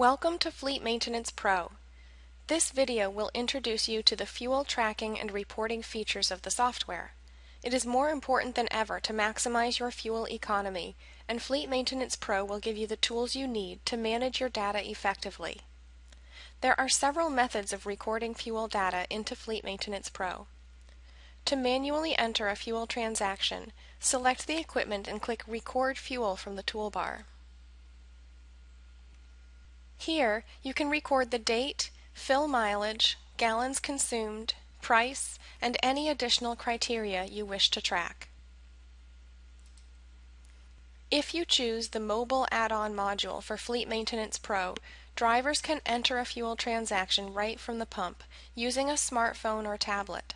Welcome to Fleet Maintenance Pro. This video will introduce you to the fuel tracking and reporting features of the software. It is more important than ever to maximize your fuel economy, and Fleet Maintenance Pro will give you the tools you need to manage your data effectively. There are several methods of recording fuel data into Fleet Maintenance Pro. To manually enter a fuel transaction, select the equipment and click Record Fuel from the toolbar. Here, you can record the date, fill mileage, gallons consumed, price, and any additional criteria you wish to track. If you choose the Mobile Add-on module for Fleet Maintenance Pro, drivers can enter a fuel transaction right from the pump using a smartphone or tablet.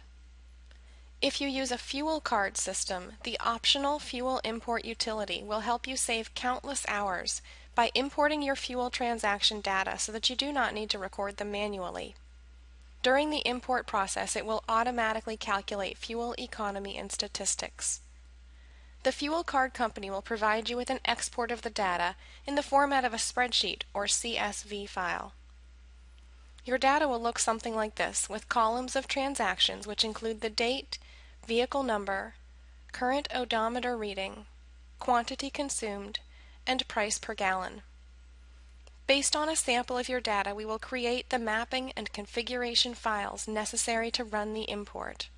If you use a fuel card system, the optional fuel import utility will help you save countless hours by importing your fuel transaction data so that you do not need to record them manually. During the import process, it will automatically calculate fuel economy and statistics. The fuel card company will provide you with an export of the data in the format of a spreadsheet or CSV file. Your data will look something like this, with columns of transactions which include the date, vehicle number, current odometer reading, quantity consumed, and price per gallon. Based on a sample of your data, we will create the mapping and configuration files necessary to run the import.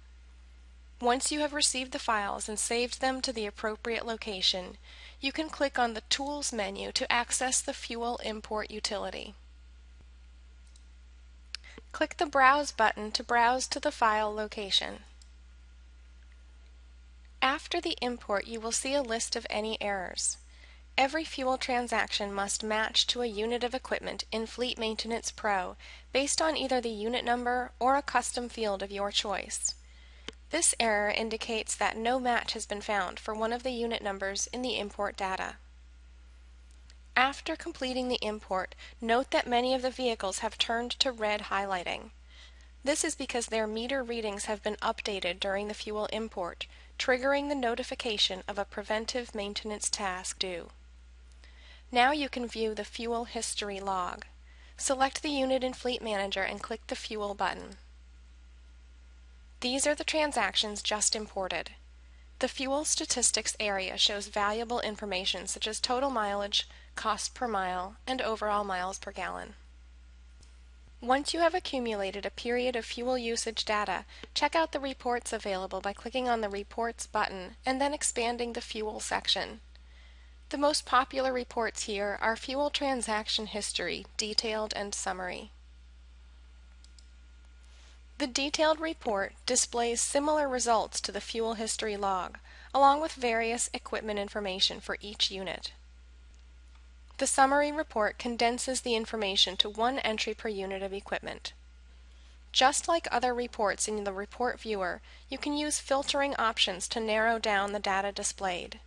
Once you have received the files and saved them to the appropriate location, you can click on the Tools menu to access the Fuel Import utility. Click the Browse button to browse to the file location. After the import, you will see a list of any errors. Every fuel transaction must match to a unit of equipment in Fleet Maintenance Pro based on either the unit number or a custom field of your choice. This error indicates that no match has been found for one of the unit numbers in the import data. After completing the import, note that many of the vehicles have turned to red highlighting. This is because their meter readings have been updated during the fuel import, triggering the notification of a preventive maintenance task due. Now you can view the fuel history log. Select the unit in Fleet Manager and click the Fuel button. These are the transactions just imported. The Fuel Statistics area shows valuable information such as total mileage, cost per mile, and overall miles per gallon. Once you have accumulated a period of fuel usage data, check out the reports available by clicking on the Reports button and then expanding the Fuel section. The most popular reports here are Fuel Transaction History, Detailed and Summary. The detailed report displays similar results to the fuel history log, along with various equipment information for each unit. The summary report condenses the information to one entry per unit of equipment. Just like other reports in the report viewer, you can use filtering options to narrow down the data displayed.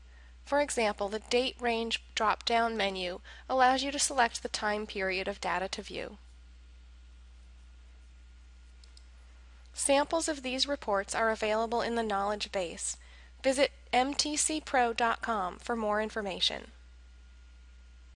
For example, the Date Range drop-down menu allows you to select the time period of data to view. Samples of these reports are available in the knowledge base. Visit mtcpro.com for more information.